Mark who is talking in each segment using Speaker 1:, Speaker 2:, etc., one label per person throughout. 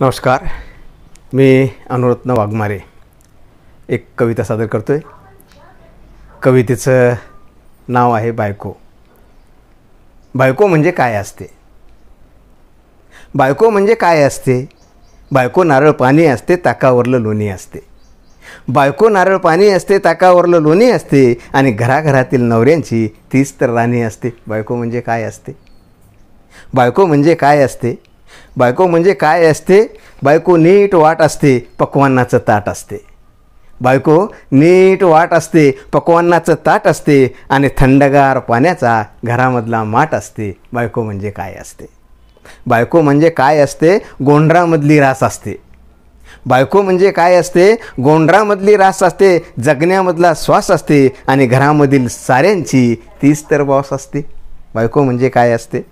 Speaker 1: नमस्कार. मी अनुरत्न वाघमारे. एक कविता सादर करतो आहे कवितेचं नाव आहे बायको. बायको म्हणजे काय असते? बायको म्हणजे काय असते? बायको नारळ पाणी असते ताकावरलं लोणी असते. बायको नारळ पाणी असते ताकावरलं लोणी असते आणि घराघरातील नवऱ्यांची तीच तर राणी असते. बायको म्हणजे काय असते? बायको म्हणजे काय असते? बायको म्हणजे काय असते? बायको नीट वाट असते पक्वान्नाचं ताट असते. बायको नीट वाट असते पक्वान्नाचं ताट असते आणि थंडगार पाण्याचा घरामधला माठ असते. बायको म्हणजे काय असते? बायको म्हणजे काय असते? गोंडरामधली रास असते. बायको म्हणजे काय असते? गोंडरामधली रास असते जगण्यामधला श्वास असते आणि घरामधील साऱ्यांची तीच तर बॉस असते. बायको म्हणजे काय असते?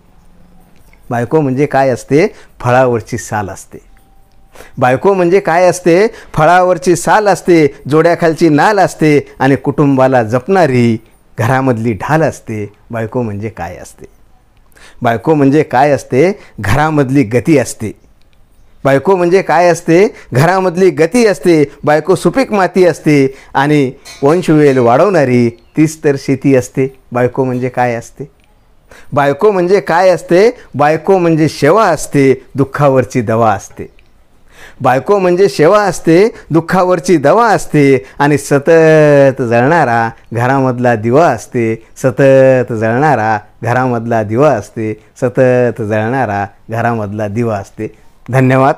Speaker 1: बायको म्हणजे काय असते? फळावरची साल असते. बायको म्हणजे काय असते? फळावरची साल असते जोड्याखालची नाल असते आणि कुटुंबाला जपणारी घरामधली ढाल असते. बायको म्हणजे काय असते? बायको म्हणजे काय असते? घरामधली गती असते. बायको म्हणजे काय असते? घरामधली गती असते. बायको सुपीक माती असते आणि वंशवेल वाढवणारी तीच तर शेती असते. बायको म्हणजे काय असते? बायको म्हणजे काय असते? बायको म्हणजे सेवा असते दुःखावरची दवा असते. बायको म्हणजे सेवा असते दुःखावरची दवा असते आणि सतत जळणारा घरामधला दिवा असते सतत जळणारा घरामधला दिवा असते सतत जळणारा घरामधला दिवा असते. धन्यवाद.